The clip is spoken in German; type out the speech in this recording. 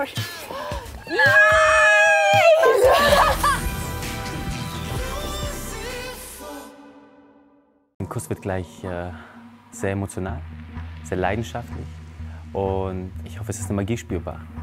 Nein! Ein Kuss wird gleich äh, sehr emotional, sehr leidenschaftlich und ich hoffe, es ist eine Magie spürbar.